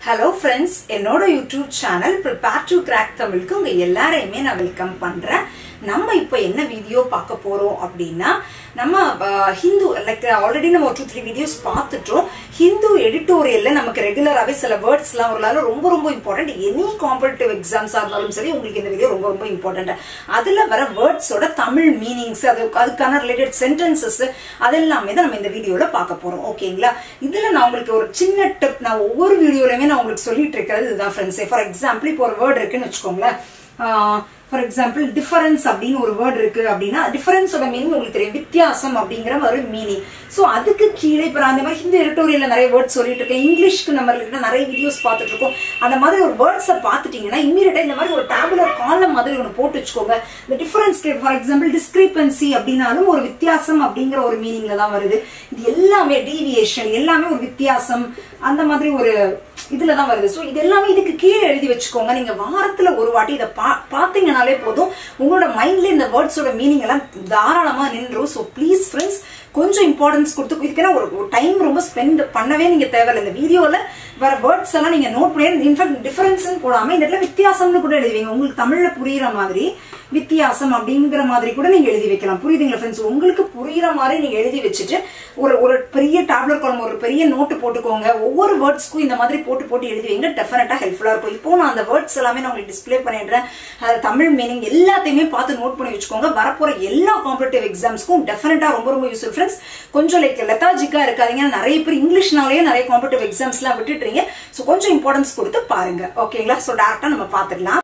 Hello friends என்னோட YouTube channel prepare to crack தமிழுக்கு உங்கள் எல்லாரையுமே நான் வெல்கம் பண்ணுறேன் நம்ம இப்போ என்ன வீடியோ பார்க்க போகிறோம் அப்படின்னா நம்ம ஹிந்து லைக் ஆல்ரெடி நம்ம டூ த்ரீ வீடியோஸ் பார்த்துட்டோம். ஹிந்து எடிட்டோரியல்ல நமக்கு ரெகுலராகவே சில வேர்ட்ஸ்லாம் வரலாறு ரொம்ப ரொம்ப இம்பார்ட்டன்ட் எனி காம்படிட்டிவ் எக்ஸாம்ஸாக இருந்தாலும் சரி உங்களுக்கு இந்த வீடியோ ரொம்ப ரொம்ப இம்பார்ட்டன்ட் அதில் வர வேர்ட்ஸோட தமிழ் மீனிங்ஸ் அது அதுக்கான ரிலேட்டட் சென்டென்சஸ் அதெல்லாமே தான் நம்ம இந்த வீடியோவில் பார்க்க போகிறோம் ஓகேங்களா? இதில் நான் உங்களுக்கு ஒரு சின்ன டிப் நான் ஒவ்வொரு வீடியோலையுமே நான் உங்களுக்கு சொல்லிட்டு இருக்கிறது இதுதான் ஃப்ரெண்ட்ஸ் ஃபார் எக்ஸாம்பிள் இப்போ ஒரு வேர்ட் இருக்குன்னு வச்சுக்கோங்களேன். ஃபார் எக்ஸாம்பிள் டிஃபரன்ஸ் அப்படின்னு ஒரு வேர்ட் இருக்கு அப்படின்னா டிஃபரன்ஸோட மீனிங் உங்களுக்கு தெரியும். வித்தியாசம் அப்படிங்கிற ஒரு மீனிங் ஸோ அதுக்கு கீழே இப்போ அந்த மாதிரி ஹிந்தி எடிட்டோரியல்ல நிறைய வேர்ட்ஸ் சொல்லிட்டு இருக்கேன். இங்கிலீஷ்க்கு நம்ம இருக்கிற நிறைய வீடியோஸ் பார்த்துட்டு இருக்கோம். அந்த மாதிரி ஒரு வேர்ட்ஸை பார்த்துட்டீங்கன்னா இம்மீடியட்டா இந்த மாதிரி ஒரு டேபுலர் காலம் மாதிரி ஒன்று போட்டு வச்சுக்கோங்க. இந்த டிஃபரன்ஸ் ஃபார் எக்ஸாம்பிள் டிஸ்கிரிபன்சி அப்படின்னாலும் ஒரு வித்தியாசம் அப்படிங்கிற ஒரு மீனிங்ல தான் வருது. இது எல்லாமே டீவியேஷன் எல்லாமே ஒரு வித்தியாசம். அந்த மாதிரி ஒரு இதுல தான் வருது. ஸோ இது எல்லாமே இதுக்கு கீழே எழுதி வச்சுக்கோங்க. நீங்க வாரத்துல ஒரு வாட்டி இதை பா பார்த்தீங்கனாலே போதும். உங்களோட மைண்ட்ல இந்த வேர்ட்ஸோட மீனிங் எல்லாம் தாராளமா நின்றும். ஸோ ப்ளீஸ் ஃப்ரெண்ட்ஸ் கொஞ்சம் இம்பார்ட்டன்ஸ் கொடுத்து இதுக்கெல்லாம் ஒரு டைம் ரொம்ப ஸ்பெண்ட் பண்ணவே நீங்க தேவையில்லை. இந்த வீடியோல வர வேர்ட்ஸ் எல்லாம் நீங்க நோட் பண்ணி இன்ஃபேக்ட் டிஃபரன்ஸ் போடாம இந்த இடத்துல வித்தியாசம்னு கூட எழுதுவீங்க. உங்களுக்கு தமிழ்ல புரியுற மாதிரி வித்தியாசம் அப்படிங்கிற மாதிரி கூட நீங்க எழுதி வைக்கலாம். புரியுதுங்களா ஃப்ரெண்ட்ஸ் உங்களுக்கு புரியுற மாதிரி நீங்க எழுதி வச்சுட்டு ஒரு ஒரு பெரிய டேப்லெட் குழம்பு ஒரு பெரிய நோட்டு போட்டுக்கோங்க. ஒவ்வொரு வேர்ட்ஸ்க்கும் இந்த மாதிரி போட்டு போட்டு எழுதி வைங்க. டெஃபினட்டா ஹெல்ப்ஃபுல்லா இருக்கும். இப்போ நான் அந்த வேர்ட்ஸ் எல்லாமே நான் உங்களுக்கு டிஸ்ப்ளே பண்ணிடுறேன். தமிழ் மீனிங் எல்லாத்தையுமே பார்த்து நோட் பண்ணி வச்சுக்கோங்க. வரப்போற எல்லா காம்படிட்டிவ் எக்ஸாம்ஸ்க்கும் டெஃபினட்டா ரொம்ப ரொம்ப யூஸ்ஃபுல் ஃப்ரெண்ட்ஸ் கொஞ்சம் லைக் லெத்தாஜிக்கா இருக்காதீங்க. நிறைய பேர் இங்கிலீஷ்னாலேயே நிறைய காம்படிட்டிவ் எக்ஸாம்ஸ்லாம் விட்டுட்டு கேட்குறீங்க ஸோ கொஞ்சம் இம்பார்ட்டன்ஸ் கொடுத்து பாருங்க. ஓகேங்களா ஸோ டேரெக்டாக நம்ம பார்த்துடலாம்.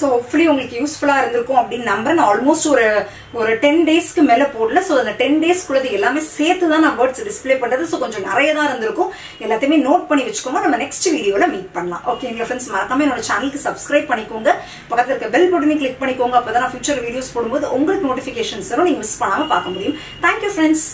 ஸோ ஹோப்ஃபுல்லி உங்களுக்கு யூஸ்ஃபுல்லாக இருந்திருக்கும் அப்படின்னு நம்புறேன். நான் ஆல்மோஸ்ட் ஒரு ஒரு டென் டேஸ்க்கு மேலே போடல. ஸோ அந்த டென் டேஸ்க்குள்ளது எல்லாமே சேர்த்து தான் நான் வேர்ட்ஸ் டிஸ்பிளே பண்ணுறது ஸோ கொஞ்சம் நிறைய தான் இருந்திருக்கும். எல்லாத்தையுமே நோட் பண்ணி வச்சுக்கோங்க. நம்ம நெக்ஸ்ட் வீடியோவில் மீட் பண்ணலாம். ஓகேங்களா ஃப்ரெண்ட்ஸ் மறக்காம என்னோட சேனலுக்கு சப்ஸ்கிரைப் பண்ணிக்கோங்க. பக்கத்தில் இருக்க பெல் பட்டனை கிளிக் பண்ணிக்கோங்க. அப்போ தான் நான் ஃபியூச்சர் வீடியோஸ் போடும்போது உங்களுக்கு நோட்டிஃபிகேஷன்ஸ் வரும். நீங்கள் மிஸ் பண்ணாமல் பார்க்க முடியும். Thank you friends